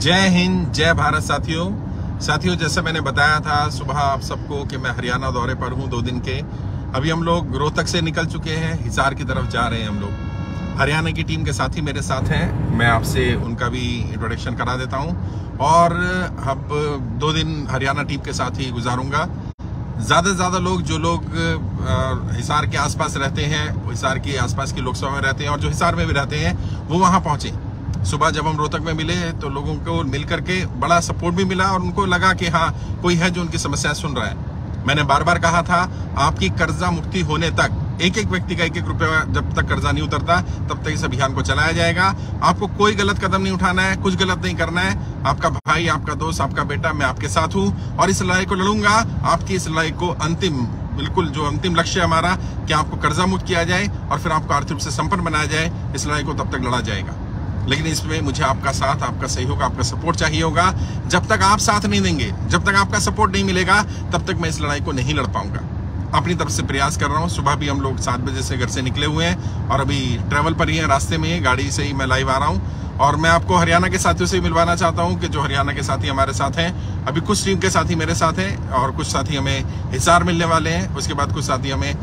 जय हिंद, जय भारत साथियों। साथियों, जैसे मैंने बताया था, सुबह आप सबको कि मैं हरियाणा दौरे पर हूँ, दो दिन के। अभी हम लोग रोहतक से निकल चुके हैं, हिसार की तरफ़ जा रहे हैं हम लोग। हरियाणा की टीम के साथी मेरे साथ हैं, मैं आपसे उनका भी इंट्रोडक्शन करा देता हूँ। और अब दो दिन हरियाणा टीम के साथ ही गुजारूँगा। ज़्यादा से ज़्यादा लोग, जो लोग हिसार के आसपास रहते हैं, हिसार के आसपास की लोकसभा में रहते हैं और जो हिसार में भी रहते हैं, वो वहाँ पहुँचे। सुबह जब हम रोहतक में मिले तो लोगों को मिल करके बड़ा सपोर्ट भी मिला और उनको लगा कि हाँ कोई है जो उनकी समस्या सुन रहा है। मैंने बार बार कहा था, आपकी कर्जा मुक्ति होने तक एक एक व्यक्ति का एक एक रुपया जब तक कर्जा नहीं उतरता, तब तक इस अभियान को चलाया जाएगा। आपको कोई गलत कदम नहीं उठाना है, कुछ गलत नहीं करना है। आपका भाई, आपका दोस्त, आपका बेटा, मैं आपके साथ हूँ और इस लड़ाई को लड़ूँगा। आपकी इस लड़ाई को अंतिम, बिल्कुल जो अंतिम लक्ष्य है हमारा, कि आपको कर्जा मुक्त किया जाए और फिर आपको आर्थिक रूप से संपन्न बनाया जाए, इस लड़ाई को तब तक लड़ा जाएगा। लेकिन इसमें मुझे आपका साथ, आपका सहयोग, आपका सपोर्ट चाहिए होगा। जब तक आप साथ नहीं देंगे, जब तक आपका सपोर्ट नहीं मिलेगा, तब तक मैं इस लड़ाई को नहीं लड़ पाऊँगा। अपनी तरफ़ से प्रयास कर रहा हूँ। सुबह भी हम लोग सात बजे से घर से निकले हुए हैं और अभी ट्रेवल पर ही है, रास्ते में ही। गाड़ी से ही मैं लाइव आ रहा हूँ। और मैं आपको हरियाणा के साथियों से मिलवाना चाहता हूँ कि जो हरियाणा के साथी हमारे साथ हैं, अभी कुछ टीम के साथी मेरे साथ हैं और कुछ साथी हमें हिसार मिलने वाले हैं। उसके बाद कुछ साथी हमें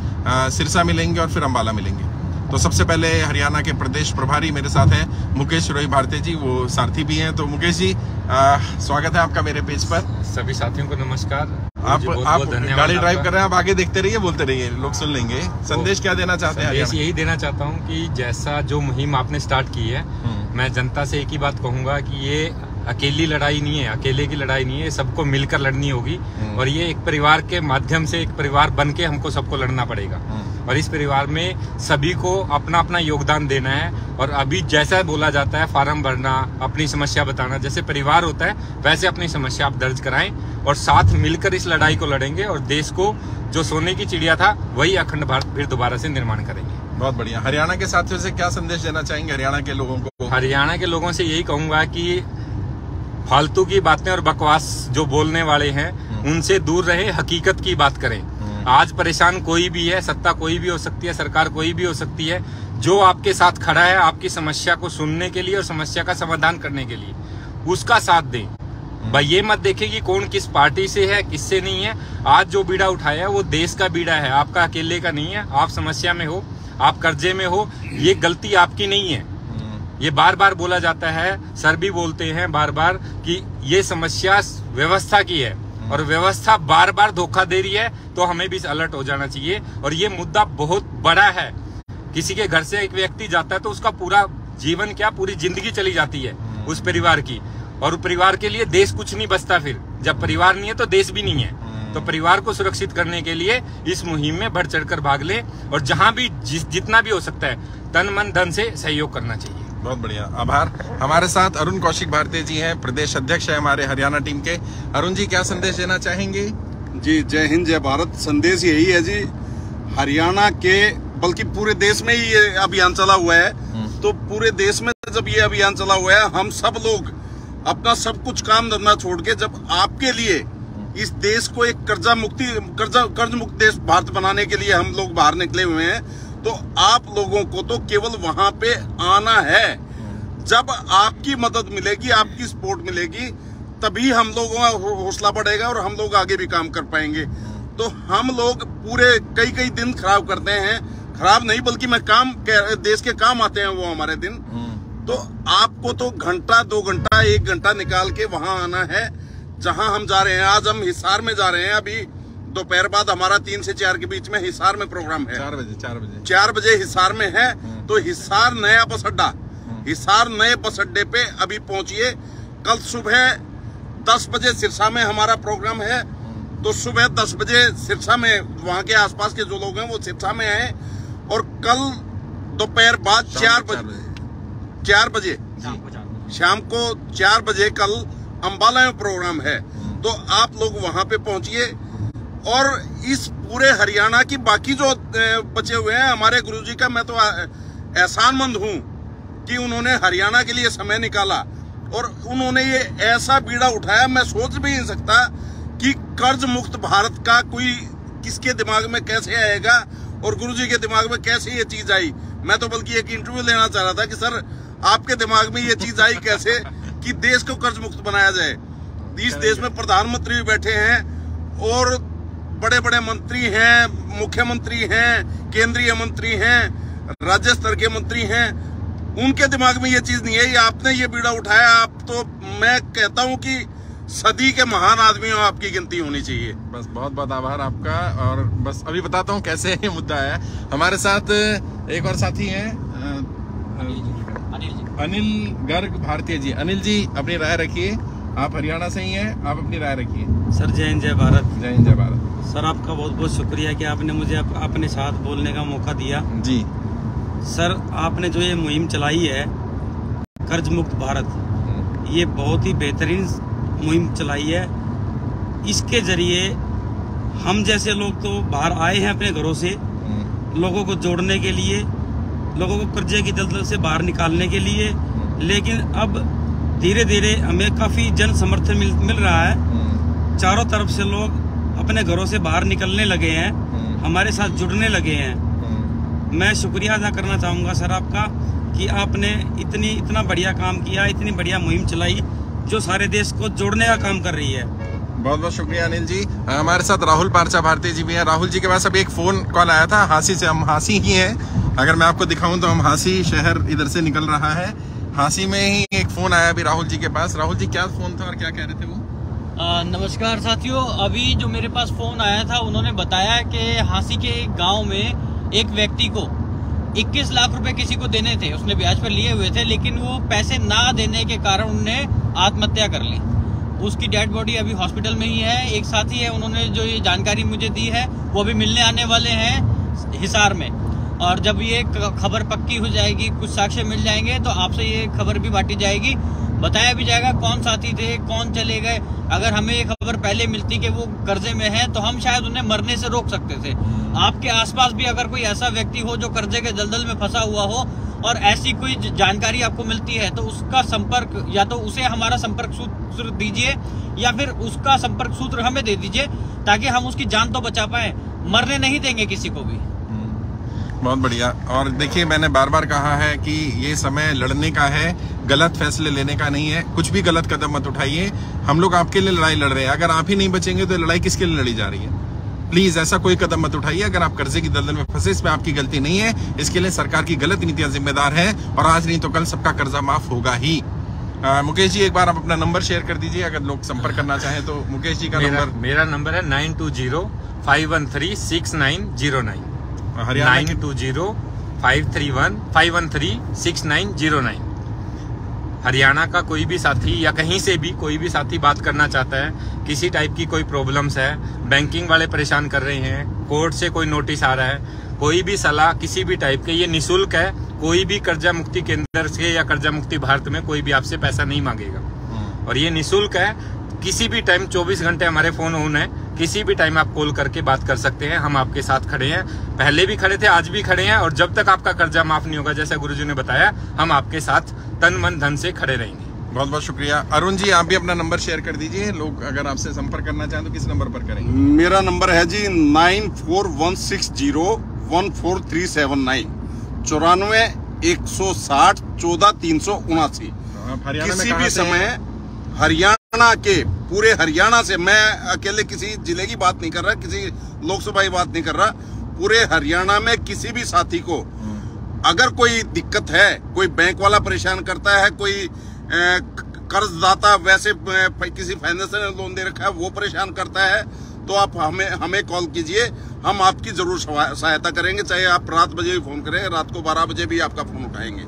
सिरसा मिलेंगे और फिर अम्बाला मिलेंगे। तो सबसे पहले हरियाणा के प्रदेश प्रभारी मेरे साथ हैं। मुकेश रोही भारती जी वो सारथी भी हैं। तो मुकेश जी आ, स्वागत है आपका मेरे पेज पर। सभी साथियों को नमस्कार। आप बहुत आप बहुत गाड़ी ड्राइव कर रहे हैं आप आगे देखते रहिए बोलते रहिए लोग सुन लेंगे। संदेश क्या देना चाहते हैं संदेश यही देना चाहता हूँ कि जैसा जो मुहिम आपने स्टार्ट की है हम्म। मैं जनता से एक ही बात कहूँगा कि ये अकेली लड़ाई नहीं है अकेले की लड़ाई नहीं है सबको मिलकर लड़नी होगी। हम्म। और ये एक परिवार के माध्यम से एक परिवार बन के हमको सबको लड़ना पड़ेगा। हम्म। और इस परिवार में सभी को अपना अपना योगदान देना है। और अभी जैसा बोला जाता है फार्म भरना अपनी समस्या बताना जैसे परिवार होता है वैसे अपनी समस्या आप दर्ज कराएँ। और साथ मिलकर इस लड़ाई को लड़ेंगे और देश को जो सोने की चिड़िया था वही अखंड भारत फिर दोबारा से निर्माण करेंगे। बहुत बढ़िया। हरियाणा के साथियों से क्या संदेश देना चाहेंगे हरियाणा के लोगों को? हरियाणा के लोगों से यही कहूँगा कि फालतू की बातें और बकवास जो बोलने वाले हैं उनसे दूर रहे हकीकत की बात करें। आज परेशान कोई भी है सत्ता कोई भी हो सकती है सरकार कोई भी हो सकती है जो आपके साथ खड़ा है आपकी समस्या को सुनने के लिए और समस्या का समाधान करने के लिए उसका साथ दें। भाई ये मत देखें कि कौन किस पार्टी से है किससे नहीं है। आज जो बीड़ा उठाया है वो देश का बीड़ा है आपका अकेले का नहीं है आप समस्या में हो आप कर्जे में हो ये गलती आपकी नहीं है। हम्म, ये बार बार बोला जाता है सर भी बोलते हैं बार बार कि ये समस्या व्यवस्था की है और व्यवस्था बार बार धोखा दे रही है तो हमें भी अलर्ट हो जाना चाहिए। और ये मुद्दा बहुत बड़ा है। किसी के घर से एक व्यक्ति जाता है तो उसका पूरा जीवन क्या पूरी ज़िंदगी चली जाती है उस परिवार की। और परिवार के लिए देश कुछ नहीं बचता फिर। जब परिवार नहीं है तो देश भी नहीं है। तो परिवार को सुरक्षित करने के लिए इस मुहिम में बढ़ चढ़कर भाग लें और जहाँ भी जिस जितना भी हो सकता है तन मन धन से सहयोग करना चाहिए। बहुत बढ़िया। आभार। हमारे साथ अरुण कौशिक भारती जी हैं प्रदेश अध्यक्ष है हमारे हरियाणा टीम के। अरुण जी क्या संदेश देना चाहेंगे? जी जय हिंद जय भारत। संदेश यही है जी हरियाणा के बल्कि पूरे देश में ही ये अभियान चला हुआ है। तो पूरे देश में जब ये अभियान चला हुआ है हम सब लोग अपना सब कुछ काम धंधा छोड़ के जब आपके लिए इस देश को एक कर्जा मुक्ति कर्जा कर्ज मुक्त देश भारत बनाने के लिए हम लोग बाहर निकले हुए हैं तो आप लोगों को तो केवल वहाँ पे आना है। जब आपकी मदद मिलेगी, आपकी सपोर्ट मिलेगी, तभी हम लोगों का हौसला बढ़ेगा और हम लोग आगे भी काम कर पाएँगे। तो हम लोग पूरे कई कई दिन खराब करते हैं। खराब नहीं, बल्कि मैं काम देश के काम आते हैं वो हमारे दिन। तो आपको तो घंटा, दो घंटा, एक घंटा निकाल के वहाँ आना है, जहाँ हम जा रहे हैं। आज हम हिसार में जा रहे हैं अभी। दोपहर बाद हमारा तीन से चार के बीच में हिसार में प्रोग्राम है। चार बजे चार बजे। चार बजे हिसार में है तो हिसार नया बस अड्डा। हिसार नए बस अड्डे पे अभी पहुंचिए। कल सुबह दस बजे सिरसा में हमारा प्रोग्राम है। तो सुबह दस बजे सिरसा में वहाँ के आसपास के जो लोग हैं वो सिरसा में आए और कल दोपहर बाद चार बजे चार बजे। शाम को चार बजे। कल अम्बाला में प्रोग्राम है। तो आप लोग वहाँ पे पहुंचिए। और इस पूरे हरियाणा की बाकी जो बचे हुए हैं हमारे गुरुजी का मैं तो एहसानमंद हूँ कि उन्होंने हरियाणा के लिए समय निकाला। और उन्होंने ये ऐसा बीड़ा उठाया मैं सोच भी नहीं सकता कि कर्ज मुक्त भारत का कोई किसके दिमाग में कैसे आएगा और गुरुजी के दिमाग में कैसे ये चीज़ आई। मैं तो बल्कि एक इंटरव्यू लेना चाह रहा था कि सर आपके दिमाग में ये चीज़ आई कैसे कि देश को कर्ज मुक्त बनाया जाए? इस देश में प्रधानमंत्री भी बैठे हैं और बड़े बड़े मंत्री हैं मुख्यमंत्री हैं केंद्रीय मंत्री हैं राज्य स्तर के मंत्री हैं। उनके दिमाग में ये चीज़ नहीं है ये आपने ये बीड़ा उठाया आप तो मैं कहता हूँ कि सदी के महान आदमियों आपकी गिनती होनी चाहिए। बस बहुत बहुत आभार आपका और बस अभी बताता हूँ कैसे ये मुद्दा है। हमारे साथ एक और साथी हैं अनिल गर्ग भारतीय जी। अनिल जी अपनी राय रखिए आप हरियाणा से ही हैं आप अपनी राय रखिए। सर जय हिंद जय भारत। जय हिंद जय भारत। सर आपका बहुत बहुत शुक्रिया कि आपने मुझे अप, अपने साथ बोलने का मौका दिया। जी। सर आपने जो ये मुहिम चलाई है कर्ज मुक्त भारत ये बहुत ही बेहतरीन मुहिम चलाई है। इसके ज़रिए हम जैसे लोग तो बाहर आए हैं अपने घरों से लोगों को जोड़ने के लिए लोगों को कर्जे की दलदल से बाहर निकालने के लिए। लेकिन अब धीरे धीरे हमें काफ़ी जन समर्थन मिल, मिल रहा है। चारों तरफ़ से लोग अपने घरों से बाहर निकलने लगे हैं हमारे साथ जुड़ने लगे हैं। मैं शुक्रिया अदा करना चाहूँगा सर आपका कि आपने इतनी इतना बढ़िया काम किया इतनी बढ़िया मुहिम चलाई जो सारे देश को जोड़ने का काम कर रही है। बहुत बहुत शुक्रिया अनिल जी। हमारे साथ राहुल पारचा भारती जी भी हैं। राहुल जी के पास अभी एक फ़ोन कॉल आया था हांसी से हम हांसी ही हैं। अगर मैं आपको दिखाऊँ तो हम हांसी शहर इधर से निकल रहा है। हांसी में ही एक फ़ोन आया अभी राहुल जी के पास। राहुल जी क्या फ़ोन था और क्या कह रहे थे वो? नमस्कार साथियों, अभी जो मेरे पास फ़ोन आया था, उन्होंने बताया कि हांसी के गाँव में एक व्यक्ति को 21 लाख रुपए किसी को देने थे, उसने ब्याज पर लिए हुए थे, लेकिन वो पैसे ना देने के कारण उनने आत्महत्या कर ली। उसकी डेड बॉडी अभी हॉस्पिटल में ही है, एक साथी है, उन्होंने जो ये जानकारी मुझे दी है, वो अभी मिलने आने वाले हैं हिसार में। और जब ये खबर पक्की हो जाएगी, कुछ साक्ष्य मिल जाएँगे तो आपसे ये खबर भी बांटी जाएगी। बताया भी जाएगा कौन साथी थे, कौन चले गए। अगर हमें ये खबर पहले मिलती कि वो कर्जे में है तो हम शायद उन्हें मरने से रोक सकते थे। आपके आसपास भी अगर कोई ऐसा व्यक्ति हो जो कर्जे के दलदल में फंसा हुआ हो और ऐसी कोई जानकारी आपको मिलती है तो उसका संपर्क, या तो उसे हमारा संपर्क सूत्र दीजिए, या फिर उसका संपर्क सूत्र हमें दे दीजिए, ताकि हम उसकी जान तो बचा पाए। मरने नहीं देंगे किसी को भी। बहुत बढ़िया। और देखिए मैंने बार बार कहा है कि ये समय लड़ने का है गलत फैसले लेने का नहीं है। कुछ भी गलत कदम मत उठाइए। हम लोग आपके लिए लड़ाई लड़ रहे हैं। अगर आप ही नहीं बचेंगे तो लड़ाई किसके लिए लड़ी जा रही है? प्लीज़ ऐसा कोई कदम मत उठाइए। अगर आप कर्जे की दलदल में फंसे इसमें आपकी गलती नहीं है। इसके लिए सरकार की गलत नीतियाँ जिम्मेदार है। और आज नहीं तो कल सबका कर्जा माफ़ होगा ही। आ, मुकेश जी एक बार आप अपना नंबर शेयर कर दीजिए। अगर लोग संपर्क करना चाहें तो मुकेश जी का मेरा, नंबर मेरा नंबर है nine two zero five one three six nine zero nine. Haryana nine two zero five three one five one three six nine zero nine. Haryana का कोई भी साथी या कहीं से भी कोई भी साथी बात करना चाहता है किसी टाइप की कोई प्रॉब्लम्स है बैंकिंग वाले परेशान कर रहे हैं कोर्ट से कोई नोटिस आ रहा है कोई भी सलाह किसी भी टाइप के ये निशुल्क है कोई भी कर्जा मुक्ति केंद्र से या कर्जा मुक्ति भारत में कोई भी आपसे पैसा नहीं मांगेगा। और ये निशुल्क है किसी भी टाइम 24 घंटे हमारे फ़ोन ऑन है। किसी भी टाइम आप कॉल करके बात कर सकते हैं। हम आपके साथ खड़े हैं। पहले भी खड़े थे आज भी खड़े हैं और जब तक आपका कर्जा माफ़ नहीं होगा जैसा गुरुजी ने बताया हम आपके साथ तन मन धन से खड़े रहेंगे। बहुत बहुत शुक्रिया। अरुण जी आप भी अपना नंबर शेयर कर दीजिए। लोग अगर आपसे संपर्क करना चाहें तो किस नंबर पर करेंगे? मेरा नंबर है जी nine four one six zero one four three seven nine चौरानवे एक सौ साठ चौदह तीन सौ उनासी। हरियाणा में किसी भी समय हरियाणा के पूरे हरियाणा से, मैं अकेले किसी ज़िले की बात नहीं कर रहा, किसी लोकसभा की बात नहीं कर रहा, पूरे हरियाणा में किसी भी साथी को अगर कोई दिक्कत है, कोई बैंक वाला परेशान करता है, कोई कर्जदाता वैसे किसी फाइनेंस ने लोन दे रखा है, वो परेशान करता है तो आप हमें हमें कॉल कीजिए, हम आपकी ज़रूर सहायता करेंगे, चाहे आप रात बजे भी फ़ोन करें, रात को बारह बजे भी आपका फ़ोन उठाएँगे।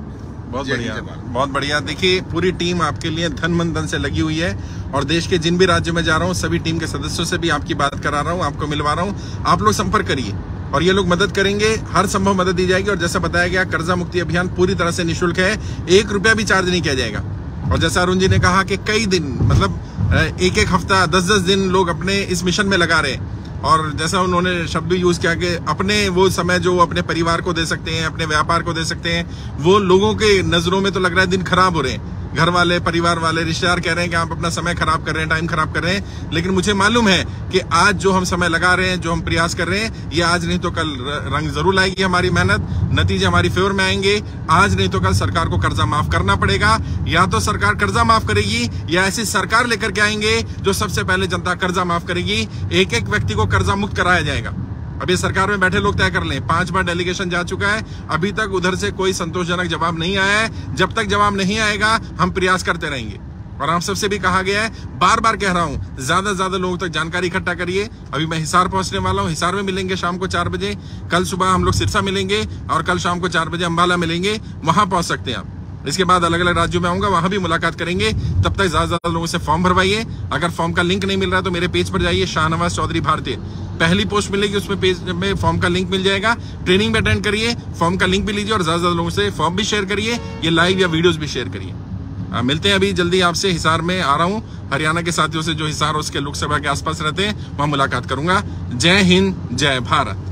बहुत बढ़िया। बहुत बढ़िया। देखिए पूरी टीम आपके लिए धन मन धन से लगी हुई है और देश के जिन भी राज्यों में जा रहा हूँ सभी टीम के सदस्यों से भी आपकी बात करा रहा हूँ आपको मिलवा रहा हूँ। आप लोग संपर्क करिए और ये लोग मदद करेंगे हर संभव मदद दी जाएगी और जैसा बताया गया कर्जा मुक्ति अभियान पूरी तरह से निःशुल्क है। एक रुपया भी चार्ज नहीं किया जाएगा। और जैसा अरुण जी ने कहा कि कई दिन मतलब एक एक हफ़्ता दस दस दिन लोग अपने इस मिशन में लगा रहे हैं। और जैसा उन्होंने शब्द यूज़ किया कि अपने वो समय जो अपने परिवार को दे सकते हैं, अपने व्यापार को दे सकते हैं, वो लोगों के नज़रों में तो लग रहा है दिन खराब हो रहे हैं। घर वाले परिवार वाले रिश्तेदार कह रहे हैं कि आप अपना समय खराब कर रहे हैं टाइम खराब कर रहे हैं, लेकिन मुझे मालूम है कि आज जो हम समय लगा रहे हैं, जो हम प्रयास कर रहे हैं, ये आज नहीं तो कल रंग ज़रूर लाएगी हमारी मेहनत, नतीजे हमारी फेवर में आएँगे, आज नहीं तो कल सरकार को कर्जा माफ़ करना पड़ेगा, या तो सरकार कर्जा माफ़ करेगी, या ऐसी सरकार लेकर के आएँगे जो सबसे पहले जनता कर्जा माफ़ करेगी एक एक व्यक्ति को कर्जा मुक्त कराया जाएगा। अभी सरकार में बैठे लोग तय कर लें। पाँच बार डेलीगेशन जा चुका है। अभी तक उधर से कोई संतोषजनक जवाब नहीं आया है। जब तक जवाब नहीं आएगा, हम प्रयास करते रहेंगे। और आप सबसे भी कहा गया है बार बार कह रहा हूँ ज़्यादा ज़्यादा लोगों तक जानकारी इकट्ठा करिए। अभी मैं हिसार पहुँचने वाला हूँ। हिसार में मिलेंगे शाम को चार बजे। कल सुबह हम लोग सिरसा मिलेंगे और कल शाम को चार बजे अंबाला मिलेंगे। वहाँ पहुँच सकते हैं आप। इसके बाद अलग अलग राज्यों में आऊँगा, वहाँ भी मुलाकात करेंगे। तब तक ज़्यादा ज़्यादा लोगों से फॉर्म भरवाइए। अगर फॉर्म का लिंक नहीं मिल रहा तो मेरे पेज पर जाइए, शाहनवाज चौधरी भारतीय। पहली पोस्ट मिलेगी, उसमें पेज में फॉर्म का लिंक मिल जाएगा। ट्रेनिंग भी अटेंड करिए, फॉर्म का लिंक भी लीजिए और ज़्यादा ज़्यादा लोगों से फॉर्म भी शेयर करिए, ये लाइव या वीडियोस भी शेयर करिए। मिलते हैं अभी, जल्दी आपसे हिसार में आ रहा हूँ। हरियाणा के साथियों से जो हिसार उसके लोकसभा के आसपास रहते हैं, वहाँ मुलाकात करूँगा। जय हिंद, जय भारत।